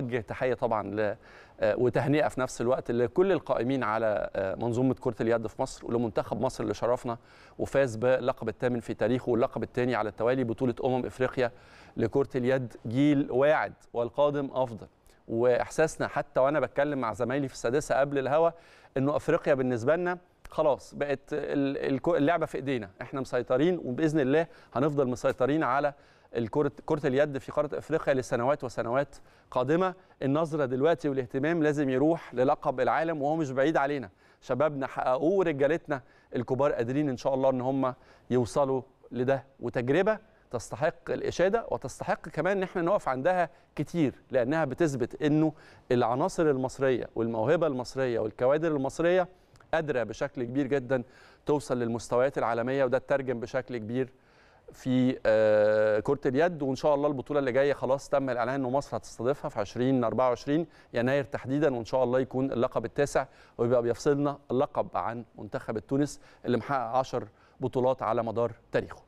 اوجه تحية طبعا ل وتهنئة في نفس الوقت لكل القائمين على منظومة كرة اليد في مصر ولمنتخب مصر اللي شرفنا وفاز باللقب الثامن في تاريخه واللقب الثاني على التوالي بطولة أمم إفريقيا لكرة اليد جيل واعد والقادم أفضل. وإحساسنا حتى وأنا بتكلم مع زمايلي في السادسة قبل الهوا إنه إفريقيا بالنسبة لنا خلاص بقت اللعبة في إيدينا. إحنا مسيطرين وبإذن الله هنفضل مسيطرين على الكرة كرة اليد في قارة إفريقيا لسنوات وسنوات قادمة. النظرة دلوقتي والاهتمام لازم يروح للقب العالم وهو مش بعيد علينا. شبابنا حققوه ورجالتنا الكبار قادرين إن شاء الله إن هم يوصلوا لده. وتجربة تستحق الإشادة وتستحق كمان إن إحنا نقف عندها كتير لأنها بتثبت إنه العناصر المصرية والموهبة المصرية والكوادر المصرية قادرة بشكل كبير جدا توصل للمستويات العالمية وده اترجم بشكل كبير في كرة اليد وإن شاء الله البطولة اللي جاية خلاص تم الإعلان إنه مصر هتستضيفها في 2024 يناير تحديدا وإن شاء الله يكون اللقب التاسع ويبقى بيفصلنا اللقب عن منتخب التونس اللي محقق 10 بطولات على مدار تاريخه.